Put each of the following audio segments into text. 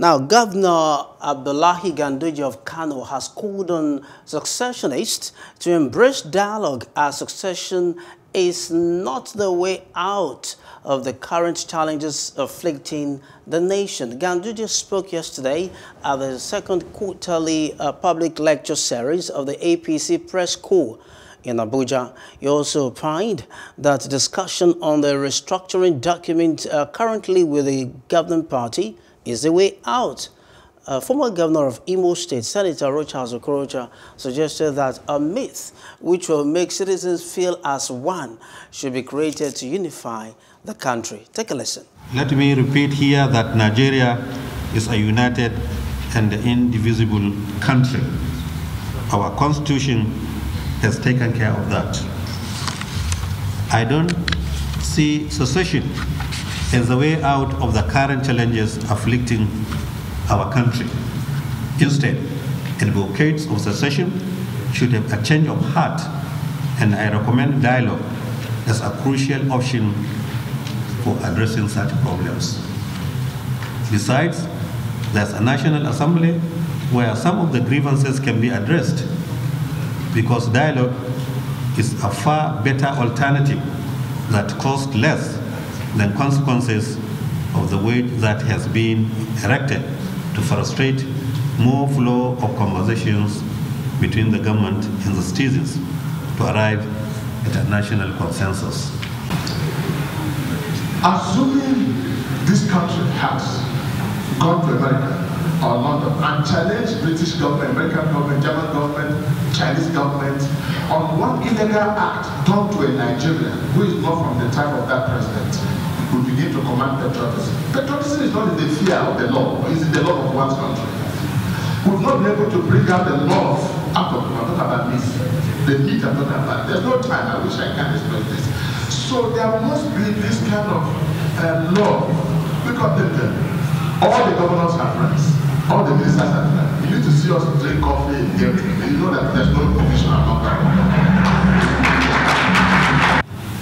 Now, Governor Abdullahi Ganduje of Kano has called on secessionists to embrace dialogue as secession is not the way out of the current challenges afflicting the nation. Ganduje spoke yesterday at the second quarterly uh, public lecture series of the APC Press Corps in Abuja. He also opined that discussion on the restructuring document uh, currently with the governing party is the way out. Uh, former governor of Imo State, Senator Rochas Okorocha, suggested that a myth which will make citizens feel as one should be created to unify the country. Take a listen. Let me repeat here that Nigeria is a united and indivisible country. Our constitution has taken care of that. I don't see secession as the way out of the current challenges afflicting our country. Instead, advocates of secession should have a change of heart, and I recommend dialogue as a crucial option for addressing such problems. Besides, there's a National Assembly where some of the grievances can be addressed because dialogue is a far better alternative that costs less than consequences of the weight that has been erected to frustrate more flow of conversations between the government and the citizens to arrive at a national consensus. Assuming this country has gone to America or London and challenged British government, American government, German government, Chinese government on one illegal act done to a Nigerian who is not from the time of that president, we begin to command patriotism. Patriotism is not in the fear of the law, it's in the law of one's country. We've not been able to bring out the love out of I'm talking about this. The meat I'm talking about. There's no time, I wish I can explain this. So there must be this kind of uh, law. Look at them. All the governors are friends. Us drink coffee and you know that there's no provision about that.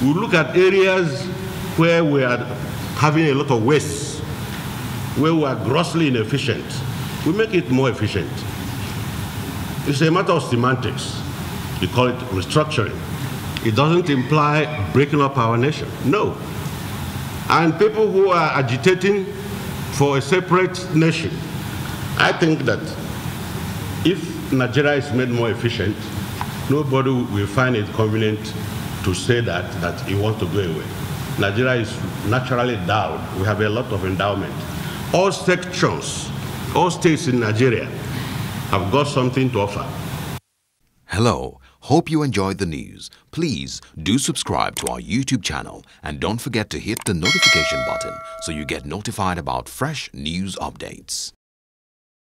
We look at areas where we are having a lot of waste, where we are grossly inefficient, we make it more efficient. It's a matter of semantics. We call it restructuring. It doesn't imply breaking up our nation. No. And people who are agitating for a separate nation, I think that if Nigeria is made more efficient, nobody will find it convenient to say that, that he wants to go away. Nigeria is naturally endowed. We have a lot of endowment. All sections, all states in Nigeria have got something to offer. Hello. Hope you enjoyed the news. Please do subscribe to our YouTube channel and don't forget to hit the notification button so you get notified about fresh news updates.